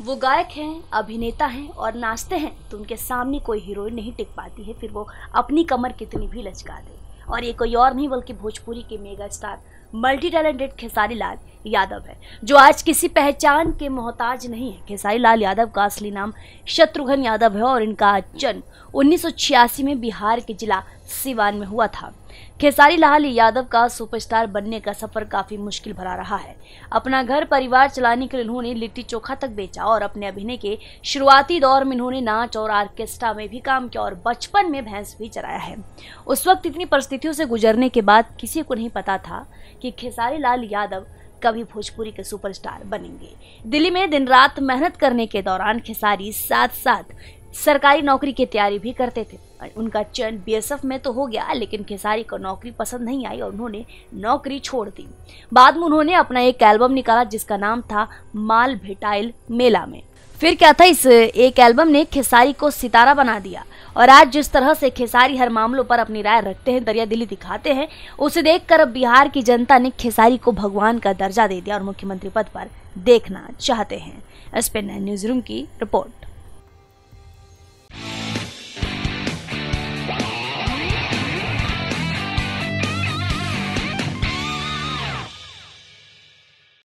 वो गायक हैं, अभिनेता हैं और नाचते हैं तो उनके सामने कोई हीरोइन नहीं टिक पाती है, फिर वो अपनी कमर कितनी भी लचका दे। और ये कोई और नहीं, बल्कि भोजपुरी के mega star multi talented Khesari Lal Yadav है, जो आज किसी पहचान के मोहताज नहीं है। खेसारी लाल यादव का असली नाम शत्रुघ्न यादव है और इनका जन्म उन्नीस में बिहार के जिला सिवान में हुआ था। खेसारी लाल यादव का सुपरस्टार बनने का सफ़र काफ़ी मुश्किल भरा रहा है। अपना घर परिवार चलाने के लिए उन्होंने लिट्टी चोखा तक बेचा और अपने अभिनय के शुरुआती दौर में उन्होंने नाच और आर्केस्ट्रा में भी काम किया और बचपन में भैंस भी चराया है। उस वक्त इतनी परिस्थितियों से गुजरने के बाद किसी को नहीं पता था कि खेसारी लाल यादव कभी भोजपुरी के सुपरस्टार बनेंगे। दिल्ली में दिन रात मेहनत करने के दौरान खेसारी साथ साथ सरकारी नौकरी की तैयारी भी करते थे। उनका चयन बीएसएफ में तो हो गया, लेकिन खेसारी को नौकरी पसंद नहीं आई और उन्होंने नौकरी छोड़ दी। बाद में उन्होंने अपना एक एल्बम निकाला जिसका नाम था माल भेटाइल मेला में। फिर क्या था इस, एक एल्बम ने खेसारी को सितारा बना दिया। और आज जिस तरह से खेसारी हर मामलों पर अपनी राय रखते हैं, दरिया दिल्ली दिखाते हैं, उसे देखकर अब बिहार की जनता ने खेसारी को भगवान का दर्जा दे दिया और मुख्यमंत्री पद पर देखना चाहते हैं। एस न्यूज़ रूम की रिपोर्ट।